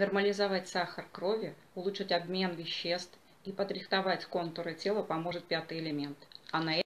Нормализовать сахар крови, улучшить обмен веществ и подрихтовать контуры тела поможет пятый элемент. А на